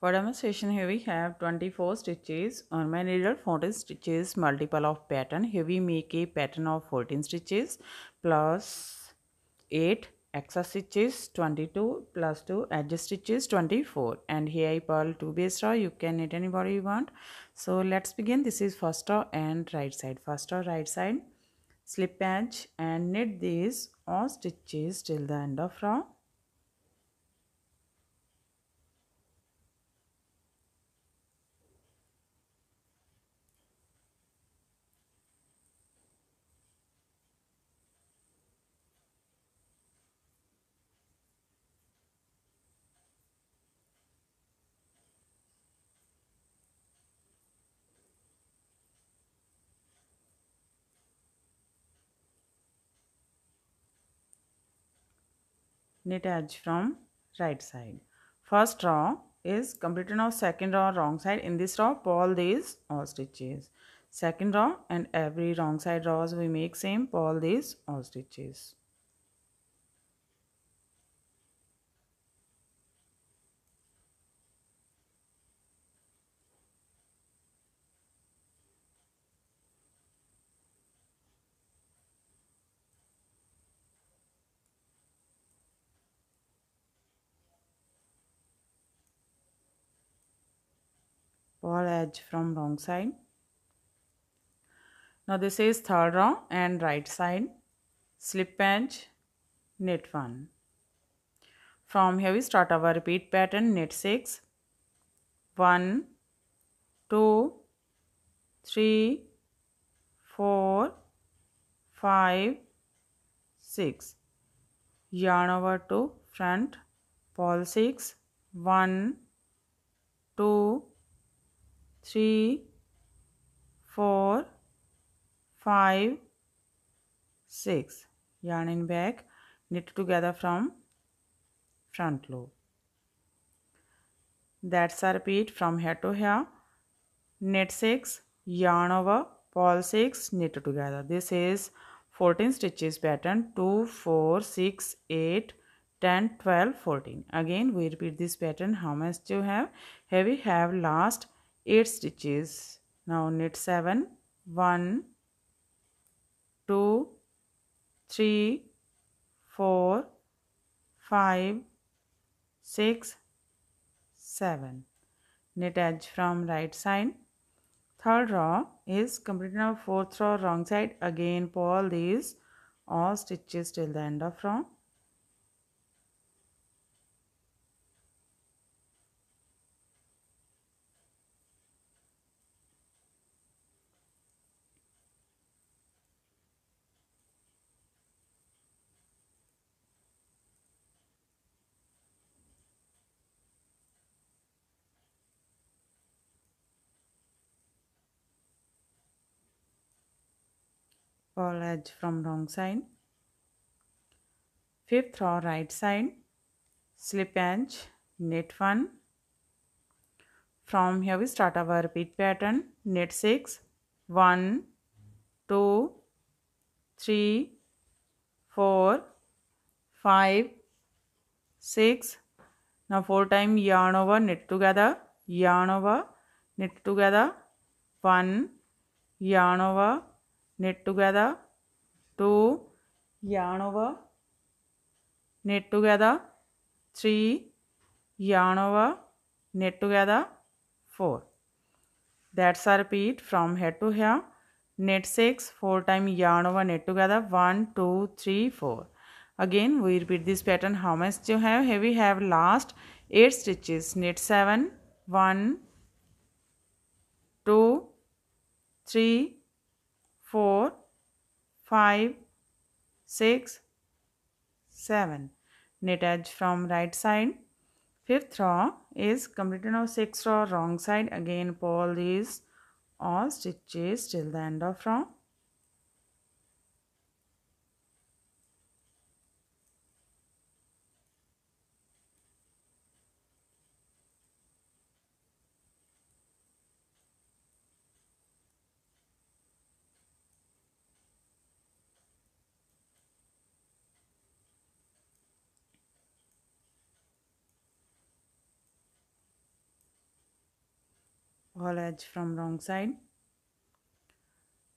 For demonstration here we have 24 stitches. On my needle 14 stitches multiple of pattern. Here we make a pattern of 14 stitches plus 8 extra stitches 22 plus 2 edge stitches 24 and here I purl 2 base row you can knit anybody you want. So let's begin. This is first row and right side. First row right side. Slip edge and knit these all stitches till the end of row knit edge from right side. First row is completed now second row wrong side. In this row purl these all stitches. Second row and every wrong side rows we make same purl these all stitches. Purl edge from wrong side. Now this is third row and right side. Slip edge knit 1 from here we start our repeat pattern knit 6 1 2 3 4 5 6 yarn over to front purl 6 1 2 three, four, five, six. Yarn in back, knit together from front loop. That's a repeat from here to here. Knit 6, yarn over, purl 6, knit together. This is 14 stitches pattern 2, 4, 6, 8, 10, 12, 14. Again we repeat this pattern. How much do you have? Here we have last 8 stitches. Now knit 7 1 2 3 4 5 6 7 knit edge from right side. Third row is completed now fourth row wrong side. Again purl these all stitches till the end of row purl edge from wrong side fifth row right side slip edge knit 1 from here we start our repeat pattern. Knit 6 1 2 3 4 5 6 now four time yarn over knit together. Yarn over knit together. 1 yarn over knit together. 2 yarn over knit together. 3 yarn over knit together. 4 that's a repeat from here to here knit 6 4 time yarn over knit together. 1 2 3 4 again we repeat this pattern. How much do you have? Here we have last 8 stitches. Knit 7 1 2 3 4, 5, 6, 7. Knit edge from right side. Fifth row is completed now sixth row wrong side. Again purl these all stitches till the end of row. Purl edge from wrong side.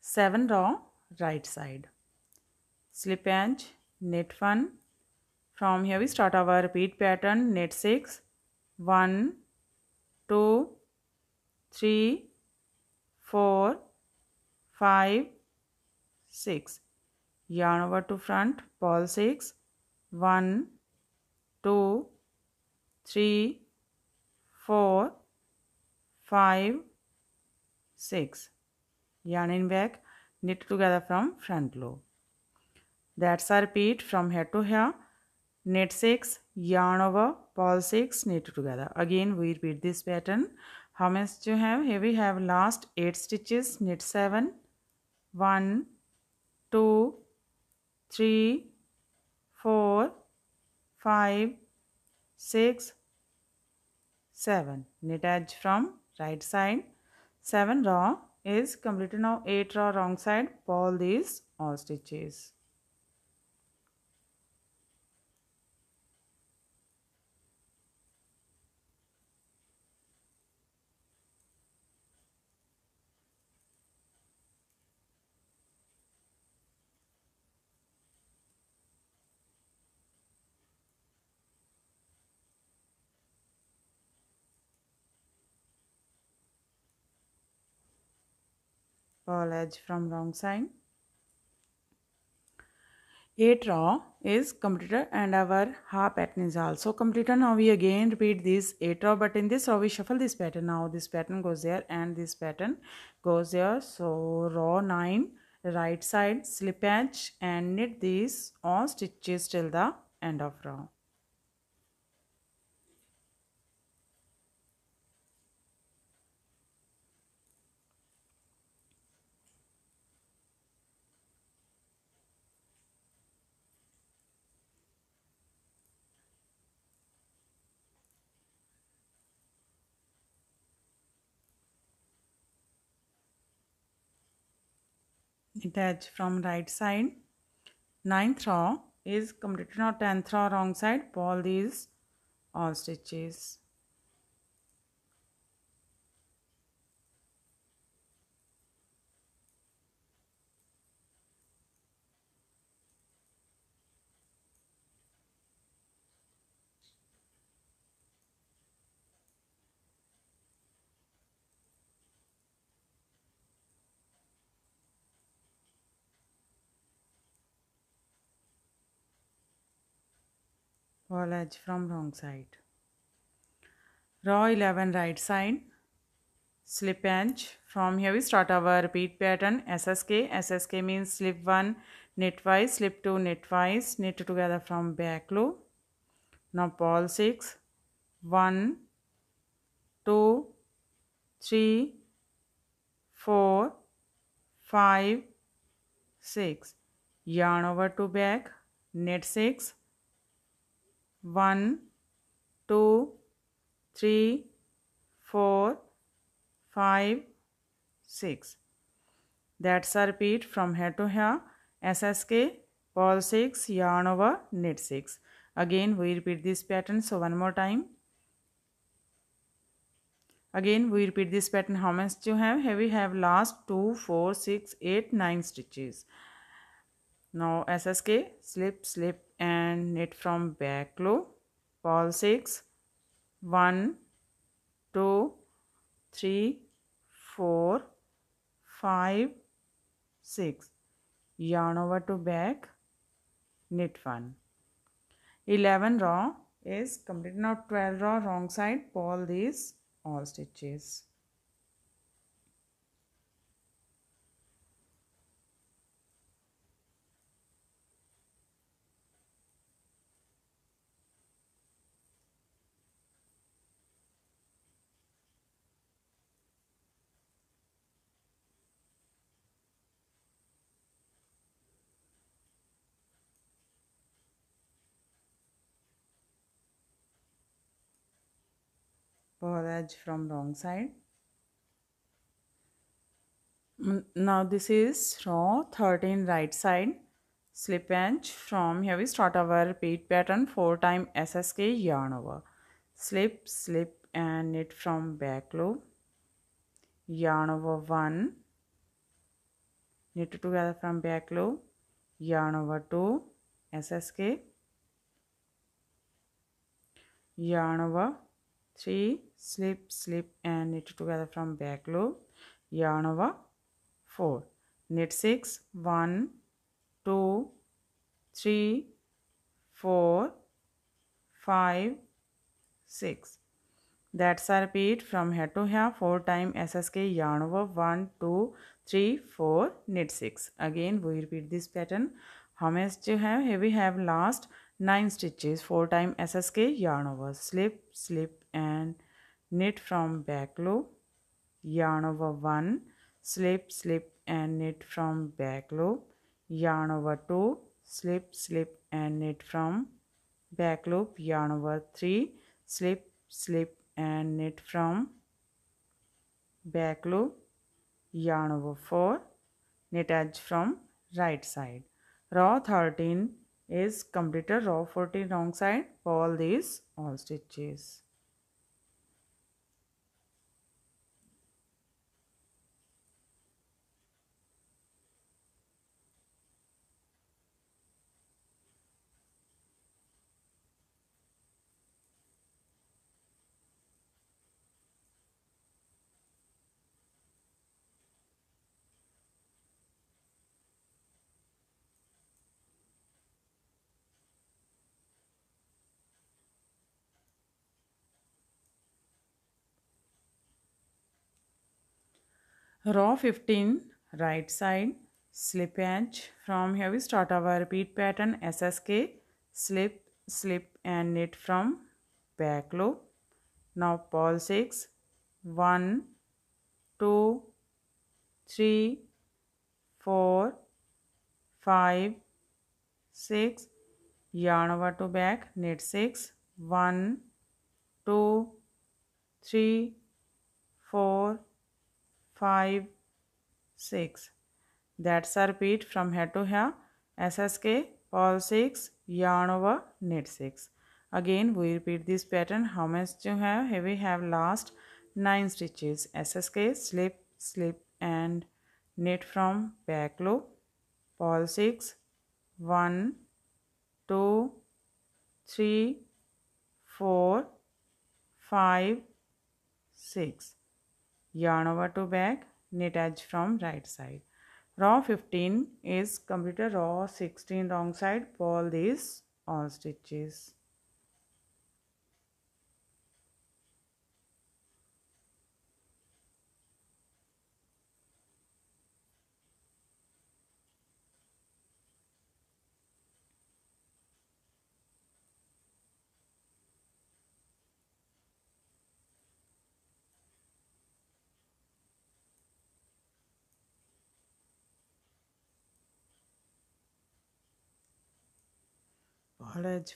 7 row right side. Slip edge knit 1 from here we start our repeat pattern knit 6 1 2 3 4 5 6 yarn over to front purl 6 1 2 3 4 5 6 yarn in back. Knit together from front loop that's repeat from here to here knit 6 yarn over. Purl 6 knit together. Again we repeat this pattern. How much you have? Here we have last 8 stitches. Knit 7 1 2 3 4 5 6 7 knit edge from right side. 7 row is completed now 8 row wrong side. Purl these all stitches purl edge from wrong side 8 row is completed and our half pattern is also completed. Now we again repeat this 8 row but in this row we shuffle this pattern. Now this pattern goes there and this pattern goes there. So row 9 right side slip edge and knit these all stitches till the end of row attach from right side. Ninth row is completed. Now 10th row wrong side. Purl these all stitches purl edge from wrong side row 11 right side slip edge from here we start our repeat pattern SSK SSK means slip 1 knit twice slip 2 knit twice knit together from back loop now purl 6 1 2 3 4 5 6 yarn over to back knit 6 1, 2, 3, 4, 5, 6. That's a repeat from here to here. SSK, purl 6, yarn over, knit 6. Again we repeat this pattern. So one more time. Again we repeat this pattern. How much you have? Here we have last 2, 4, 6, 8, 9 stitches. Now SSK, slip, slip, and knit from back loop purl 6 1 2 3 4 5 6 yarn over to back. Knit 1 11 row is complete. Now 12 row wrong side. Purl these. All stitches edge from wrong side. Mm, now this is row 13 right side. Slip edge from here. We start our repeat pattern 4 time SSK yarn over. Slip slip and knit from back loop yarn over 1 knit together from back loop yarn over 2 SSK yarn over 3 slip slip and knit together from back loop yarn over 4 knit 6 1 2 3 4 5 6 that's a repeat from here to here 4 time SSK yarn over 1 2 3 4 knit 6 again we repeat this pattern. How do you have? Here we have last 9 stitches 4 time SSK yarn over slip slip and knit from back loop yarn over 1 slip slip and knit from back loop yarn over 2 slip slip and knit from back loop yarn over 3 slip slip and knit from back loop yarn over 4 knit edge from right side. Row 13 is completed. Row 14 wrong side. All these all stitches row 15 right side slip edge. From here we start our repeat pattern ssk slip slip and knit from back loop now purl 6 1 2 3 4 5 6 yarn over to back knit 6 1 2 3 4 5 6 that's a repeat from here to here ssk purl 6 yarn over knit 6 again we repeat this pattern. How much you have? Here we have last 9 stitches. Ssk slip slip and knit from back loop purl 6 1 2 3 4 5 6 yarn over to back knit edge from right side. Row 15 is completed row 16 wrong side purl these all stitches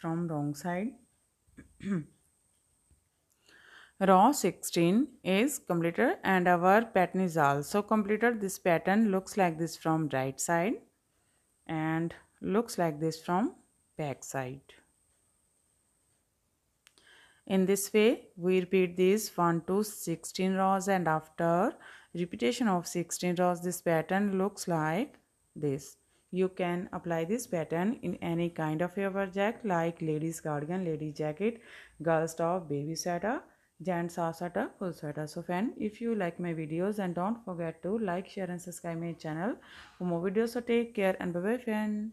from wrong side. Row 16 is completed and our pattern is also completed. This pattern looks like this from right side and looks like this from back side. In this way we repeat these 1 to 16 rows and after repetition of 16 rows this pattern looks like this you can apply this pattern in any kind of your project like ladies cardigan, lady jacket, girls top, baby sweater, gents sweater, full sweater. So fan, if you like my videos and don't forget to like, share and subscribe my channel for more videos. So take care and bye bye fan.